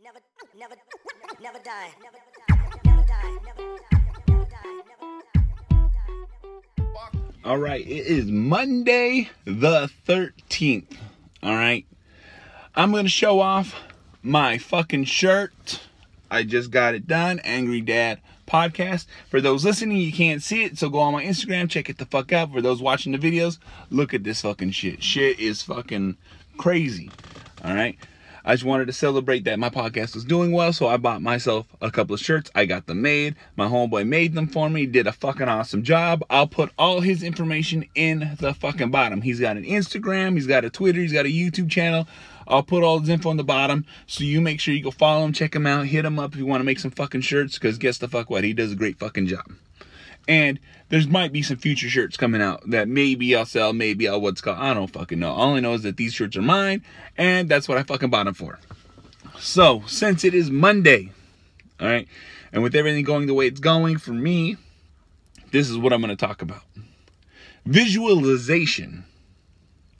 Never, never, never die. Never, never die. Never, die. All right, it is Monday the 13th. All right. I'm to show off my fucking shirt. I just got it done. Angry Dad podcast. For those listening, you can't see it, so go on my Instagram, check it the fuck out. For those watching the videos, look at this fucking shit. Shit is fucking crazy. All right. I just wanted to celebrate that my podcast was doing well, so I bought myself a couple of shirts. I got them made. My homeboy made them for me. Did a fucking awesome job. I'll put all his information in the fucking bottom. He's got an Instagram, he's got a Twitter, he's got a YouTube channel. I'll put all his info on the bottom, so you make sure you go follow him, check him out, hit him up if you want to make some fucking shirts. Because guess the fuck what, he does a great fucking job. And there's might be some future shirts coming out that maybe I'll sell, maybe I'll what's called. I don't fucking know. All I know is that these shirts are mine, and that's what I fucking bought them for. So since it is Monday, all right, and with everything going the way it's going for me, this is what I'm going to talk about. Visualization.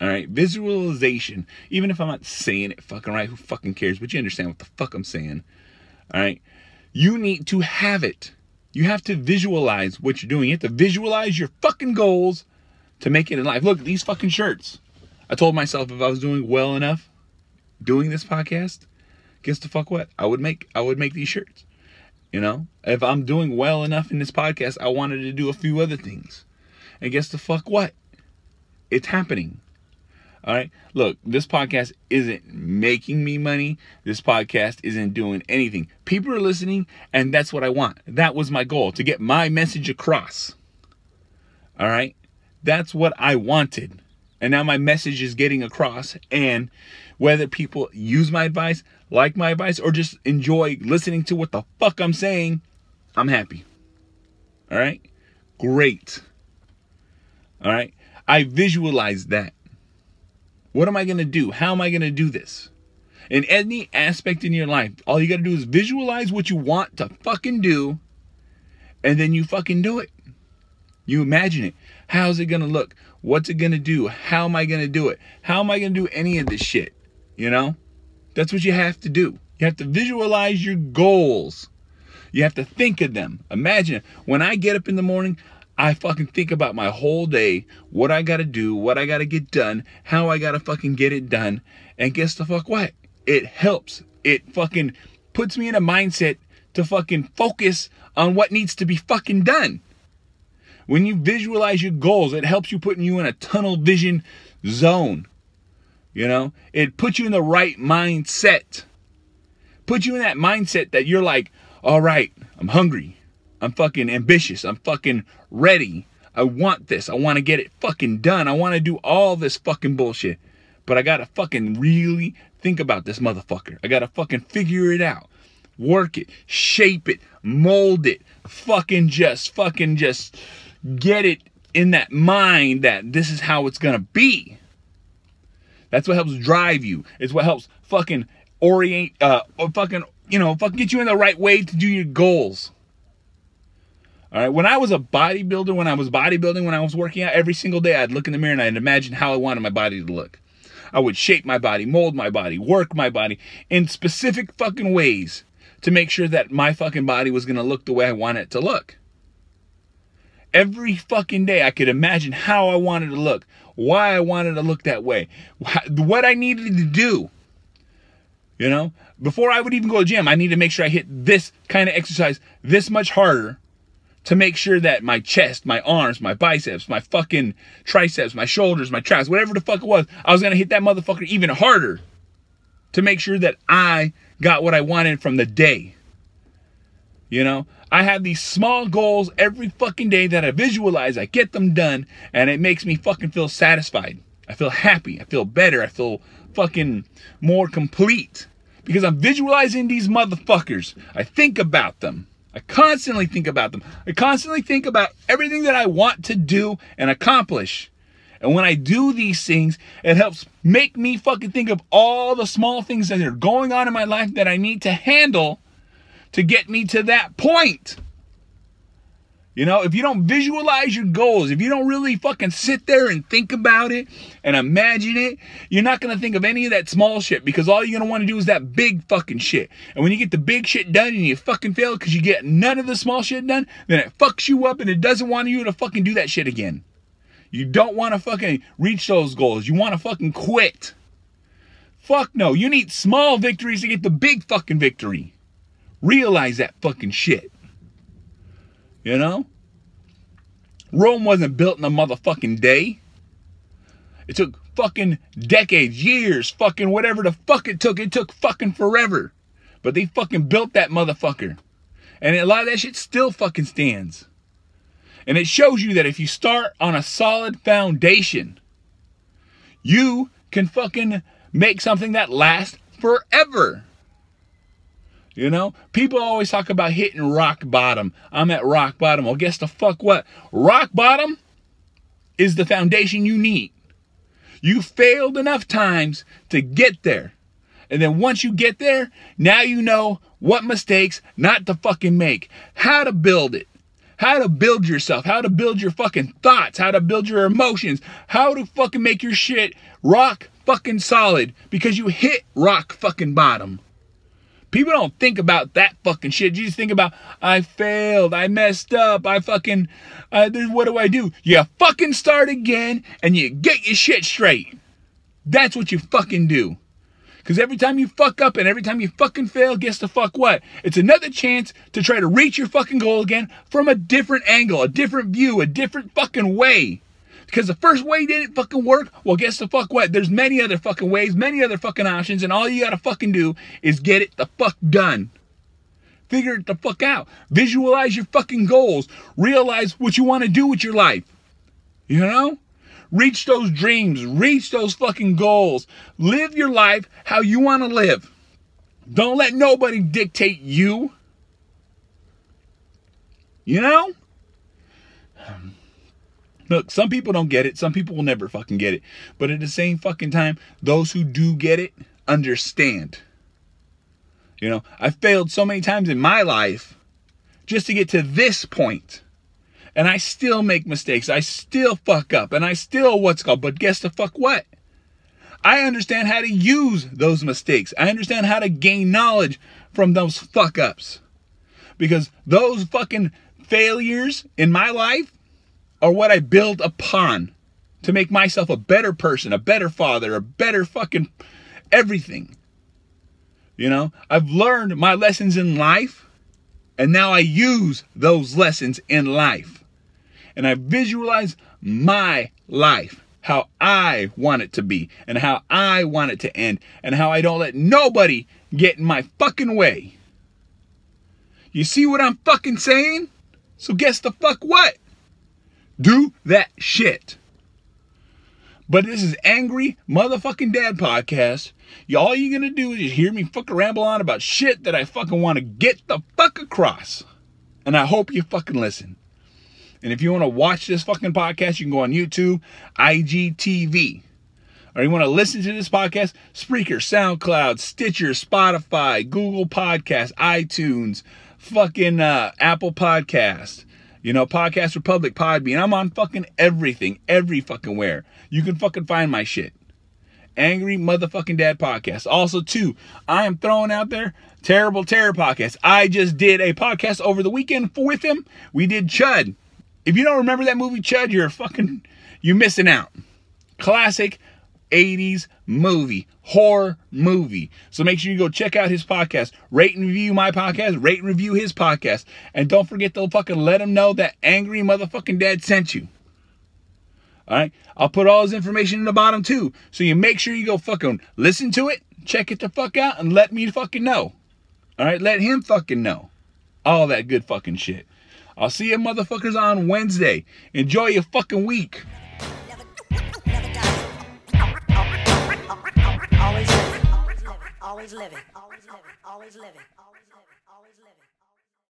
All right, visualization. Even if I'm not saying it fucking right, who fucking cares? But you understand what the fuck I'm saying. All right, you need to have it. You have to visualize what you're doing. You have to visualize your fucking goals to make it in life. Look, these fucking shirts. I told myself if I was doing well enough doing this podcast, guess the fuck what? I would make I would make these shirts. You know? If I'm doing well enough in this podcast, I wanted to do a few other things. And guess the fuck what? It's happening. All right. Look, this podcast isn't making me money. This podcast isn't doing anything. People are listening, and that's what I want. That was my goal to get my message across. All right. That's what I wanted. And now my message is getting across. And whether people use my advice, like my advice, or just enjoy listening to what the fuck I'm saying, I'm happy. All right. Great. All right. I visualize that. What am I going to do? How am I going to do this? In any aspect in your life, all you got to do is visualize what you want to fucking do, and then you fucking do it. You imagine it. How's it going to look? What's it going to do? How am I going to do it? How am I going to do any of this shit? You know? That's what you have to do. You have to visualize your goals. You have to think of them. Imagine when I get up in the morning, I fucking think about my whole day, what I gotta do, what I gotta get done, how I gotta fucking get it done. And guess the fuck what? It helps. It fucking puts me in a mindset to fucking focus on what needs to be fucking done. When you visualize your goals, it helps you putting you in a tunnel vision zone. You know, it puts you in the right mindset. Put you in that mindset that you're like, all right, I'm hungry. I'm fucking ambitious. I'm fucking ready. I want this. I want to get it fucking done. I want to do all this fucking bullshit. But I got to fucking really think about this motherfucker. I got to fucking figure it out. Work it, shape it, mold it, fucking just, fucking just get it in that mind that this is how it's going to be. That's what helps drive you. It's what helps fucking orient, uh, fucking, you know, fucking get you in the right way to do your goals. All right. When I was a bodybuilder, when I was bodybuilding, when I was working out every single day, I'd look in the mirror and I'd imagine how I wanted my body to look. I would shape my body, mold my body, work my body in specific fucking ways to make sure that my fucking body was going to look the way I want it to look. Every fucking day, I could imagine how I wanted to look, why I wanted to look that way, what I needed to do. You know, before I would even go to the gym, I need to make sure I hit this kind of exercise this much harder to make sure that my chest, my arms, my biceps, my fucking triceps, my shoulders, my traps, whatever the fuck it was, I was gonna hit that motherfucker even harder to make sure that I got what I wanted from the day. You know, I have these small goals every fucking day that I visualize, I get them done, and it makes me fucking feel satisfied. I feel happy, I feel better, I feel fucking more complete because I'm visualizing these motherfuckers. I think about them. I constantly think about them. I constantly think about everything that I want to do and accomplish. And when I do these things, it helps make me fucking think of all the small things that are going on in my life that I need to handle to get me to that point. You know, if you don't visualize your goals, if you don't really fucking sit there and think about it and imagine it, you're not gonna think of any of that small shit because all you're gonna wanna do is that big fucking shit. And when you get the big shit done and you fucking fail because you get none of the small shit done, then it fucks you up and it doesn't want you to fucking do that shit again. You don't wanna fucking reach those goals. You wanna fucking quit. Fuck no. You need small victories to get the big fucking victory. Realize that fucking shit. You know? Rome wasn't built in a motherfucking day. It took fucking decades, years, fucking whatever the fuck it took. It took fucking forever. But they fucking built that motherfucker. And a lot of that shit still fucking stands. And it shows you that if you start on a solid foundation, you can fucking make something that lasts forever. You know, people always talk about hitting rock bottom. I'm at rock bottom. Well, guess the fuck what? Rock bottom is the foundation you need. You failed enough times to get there. And then once you get there, now you know what mistakes not to fucking make, how to build it, how to build yourself, how to build your fucking thoughts, how to build your emotions, how to fucking make your shit rock fucking solid because you hit rock fucking bottom. People don't think about that fucking shit. You just think about, I failed, I messed up, I fucking, uh, what do I do? You fucking start again and you get your shit straight. That's what you fucking do. Because every time you fuck up and every time you fucking fail, guess the fuck what? It's another chance to try to reach your fucking goal again from a different angle, a different view, a different fucking way. Because the first way didn't fucking work. Well, guess the fuck what? There's many other fucking ways, many other fucking options, and all you gotta fucking do is get it the fuck done. Figure it the fuck out. Visualize your fucking goals. Realize what you want to do with your life. You know? Reach those dreams. Reach those fucking goals. Live your life how you want to live. Don't let nobody dictate you. You know? Look, some people don't get it. Some people will never fucking get it. But at the same fucking time, those who do get it understand. You know, I failed so many times in my life just to get to this point. And I still make mistakes. I still fuck up. And I still what's called. But guess the fuck what? I understand how to use those mistakes. I understand how to gain knowledge from those fuck ups. Because those fucking failures in my life are what I build upon to make myself a better person, a better father, a better fucking everything. You know, I've learned my lessons in life, and now I use those lessons in life. And I visualize my life, how I want it to be, and how I want it to end, and how I don't let nobody get in my fucking way. You see what I'm fucking saying? So guess the fuck what? Do that shit. But this is Angry Motherfucking Dad Podcast. All you're gonna do is hear me fucking ramble on about shit that I fucking wanna get the fuck across. And I hope you fucking listen. And if you wanna watch this fucking podcast, you can go on YouTube, IGTV. Or you wanna listen to this podcast, Spreaker, SoundCloud, Stitcher, Spotify, Google Podcast, iTunes, fucking uh, Apple Podcast. You know, Podcast Republic, Podbean. I'm on fucking everything, every fucking where. You can fucking find my shit. Angry Motherfucking Dad Podcast. Also, too, I am throwing out there Terrible Terror Podcast. I just did a podcast over the weekend with him. We did Chud. If you don't remember that movie, Chud, you're fucking, you're missing out. Classic 80s movie, horror movie. So make sure you go check out his podcast. Rate and review my podcast. Rate and review his podcast. And don't forget to fucking let him know that angry motherfucking dad sent you. All right. I'll put all his information in the bottom too. So you make sure you go fucking listen to it, check it the fuck out, and let me fucking know. All right. Let him fucking know. All that good fucking shit. I'll see you motherfuckers on Wednesday. Enjoy your fucking week. Always living. Always living. Always living.